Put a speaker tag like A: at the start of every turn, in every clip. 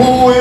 A: Fui!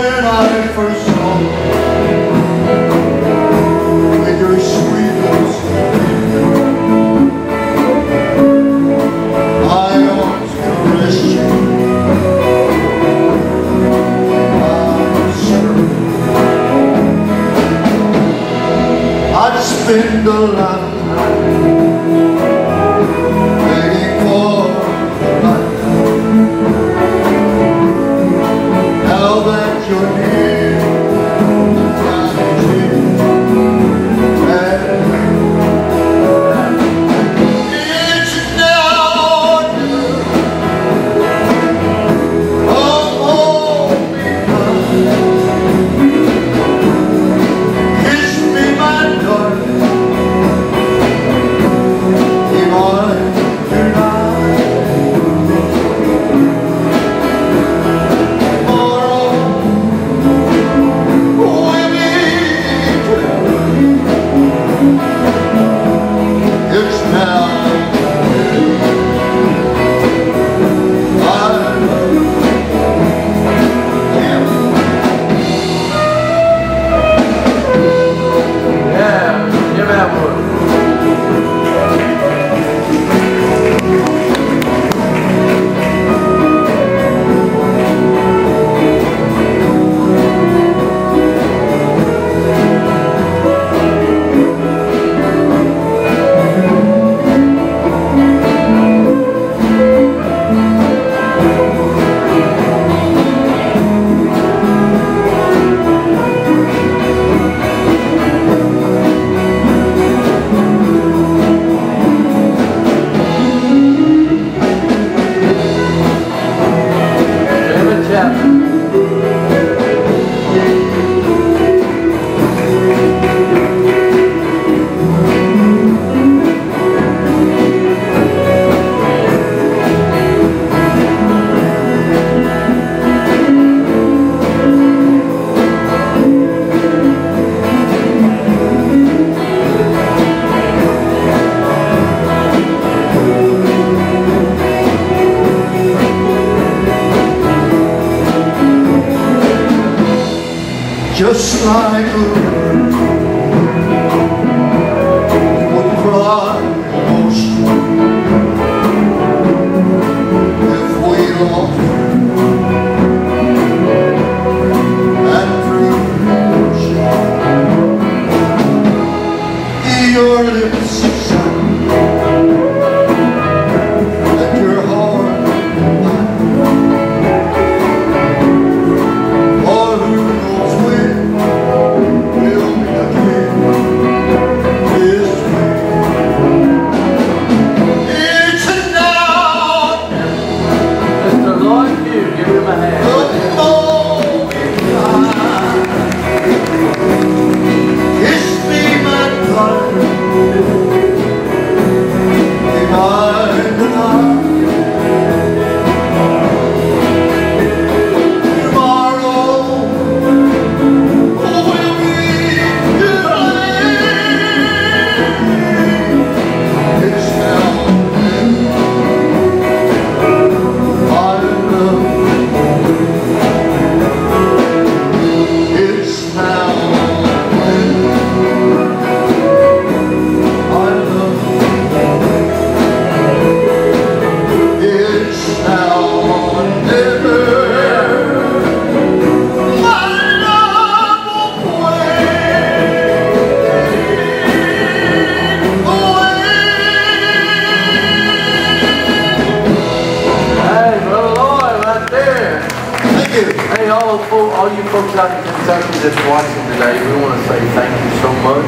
B: Hey, all, all you folks out in Kentucky that's watching today, we want to say thank you so much.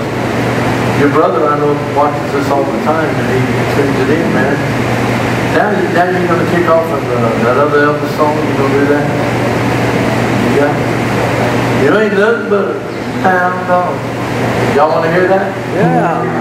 B: Your brother, I know, watches us all the time, and he tunes it in, man. Now, now you're going to kick off with uh, that other Elvis song. You going to do that? You? You ain't nothing but a hound dog. Y'all want to hear that?
C: Yeah.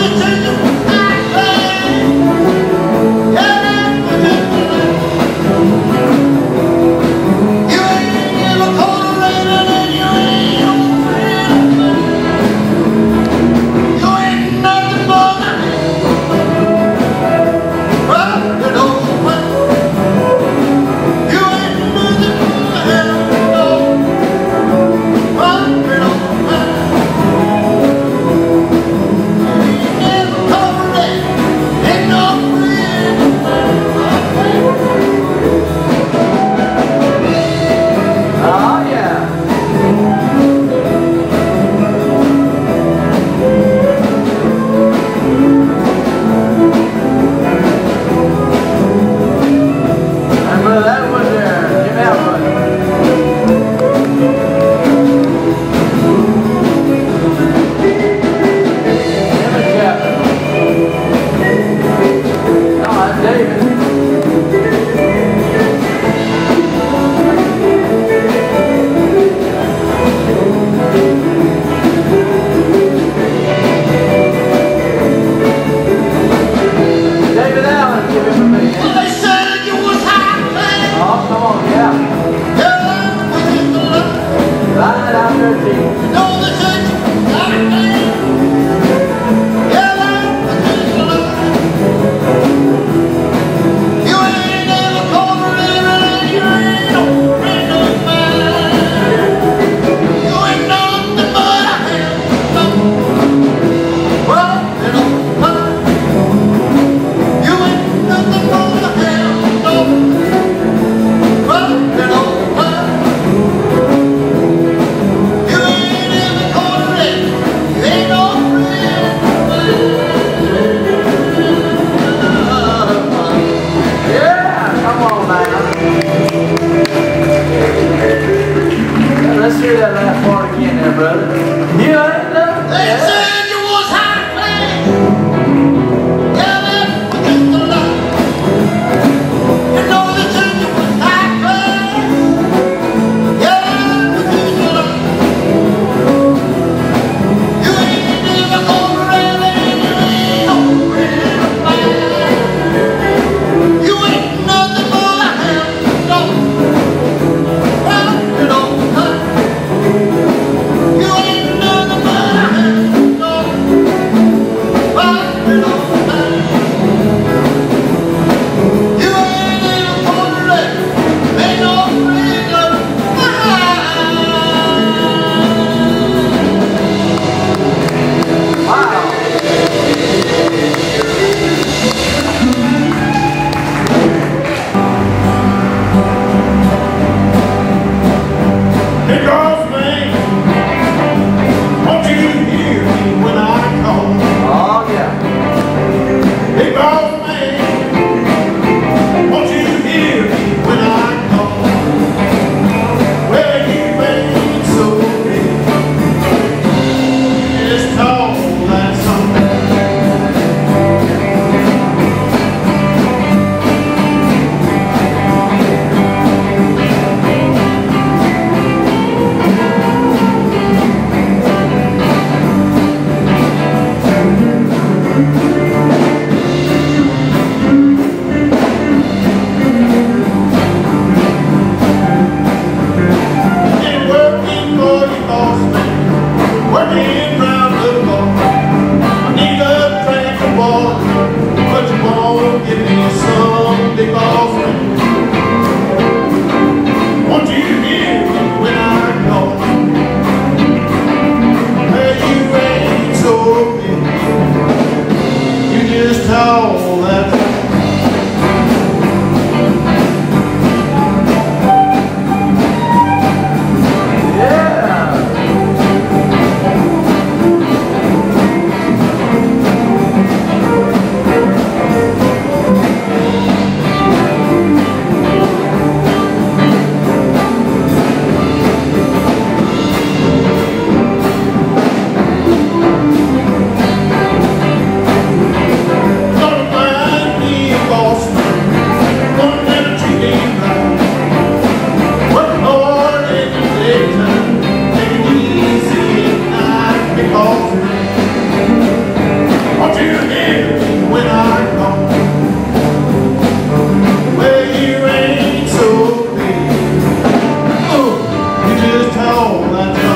A: the
D: change told,